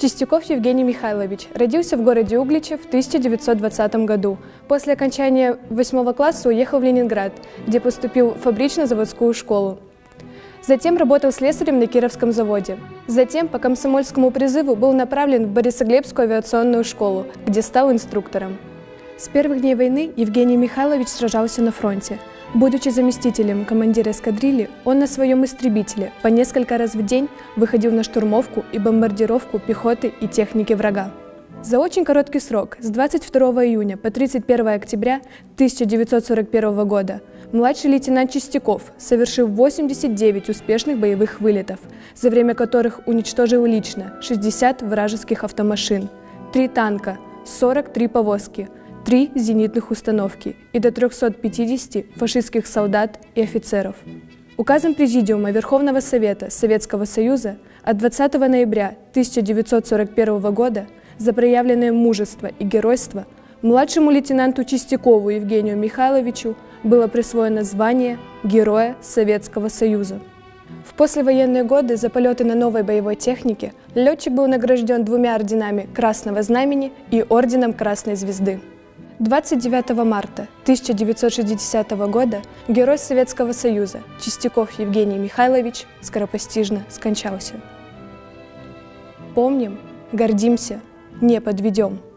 Чистяков Евгений Михайлович родился в городе Угличе в 1920 году. После окончания восьмого класса уехал в Ленинград, где поступил в фабрично-заводскую школу. Затем работал слесарем на Кировском заводе. Затем по комсомольскому призыву был направлен в Борисоглебскую авиационную школу, где стал инструктором. С первых дней войны Евгений Михайлович сражался на фронте. Будучи заместителем командира эскадрильи, он на своем истребителе по несколько раз в день выходил на штурмовку и бомбардировку пехоты и техники врага. За очень короткий срок, с 22 июня по 31 октября 1941 года, младший лейтенант Чистяков совершил 89 успешных боевых вылетов, за время которых уничтожил лично 60 вражеских автомашин, 3 танка, 43 повозки – три зенитных установки и до 350 фашистских солдат и офицеров. Указом Президиума Верховного Совета Советского Союза от 20 ноября 1941 года за проявленное мужество и геройство младшему лейтенанту Чистякову Евгению Михайловичу было присвоено звание Героя Советского Союза. В послевоенные годы за полеты на новой боевой технике летчик был награжден двумя орденами Красного Знамени и Орденом Красной Звезды. 29 марта 1960 года герой Советского Союза Чистяков Евгений Михайлович скоропостижно скончался. Помним, гордимся, не подведем –